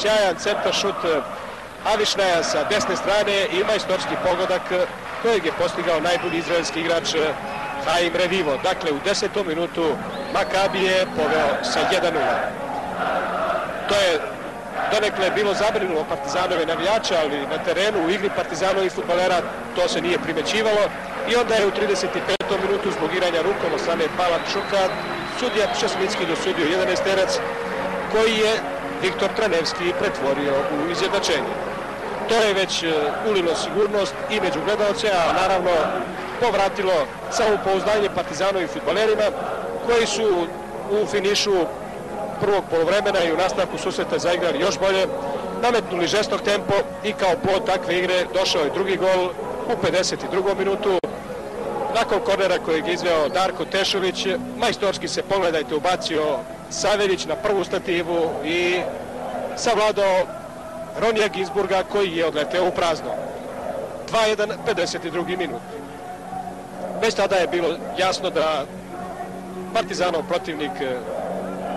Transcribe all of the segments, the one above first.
sjajan centar šut Avišnaja sa desne strane i majstorski pogodak kojeg je postigao najbolji izraelski igrač Haim Revivo. Dakle, u desetom minutu Makabi je poveo sa 1-0. To je donekle bilo zabrinulo Partizanove navijača, ali na terenu u igri Partizanovi futbalera to se nije primećivalo i onda je u 35. minutu zbog iranja rukom od strane Pala Čuka sudija Šesminski dosudio 11 terac koji je Viktor Tranevski pretvorio u izjednačenje. To je već ulilo sigurnost i među gledalce, a naravno povratilo samopouzdanje Partizanovim futbalerima koji su u finišu prvog polovremena i u nastavku susreta zaigrali još bolje, nametnuli žestok tempo i kao plod takve igre došao je drugi gol u 52. minutu. Nakon kornera kojeg je izveo Darko Tešović, majstorski se, pogledajte, ubacio Savelić na prvu stativu i savladao Ronija Ginsburga koji je odleteo u prazno. 2-1, 52. minut. Već tada je bilo jasno da Partizanov protivnik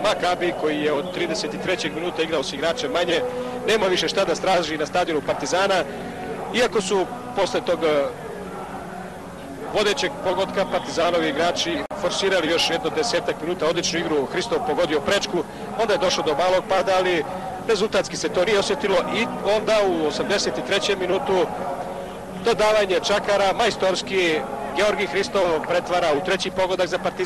Makabi koji je od 33. minuta igrao s igračem manje, nema više šta da straži na stadionu Partizana, iako su posle tog vodećeg pogodka Partizanovi igrači forsirali još jedno desetak minuta odličnu igru, Hristov pogodio prečku, onda je došlo do malog pada, ali rezultatski se to nije osjetilo i onda u 83. minutu dodavanje Čakara, majstorski Georgi Hristov pretvara u treći pogodak za Partizan.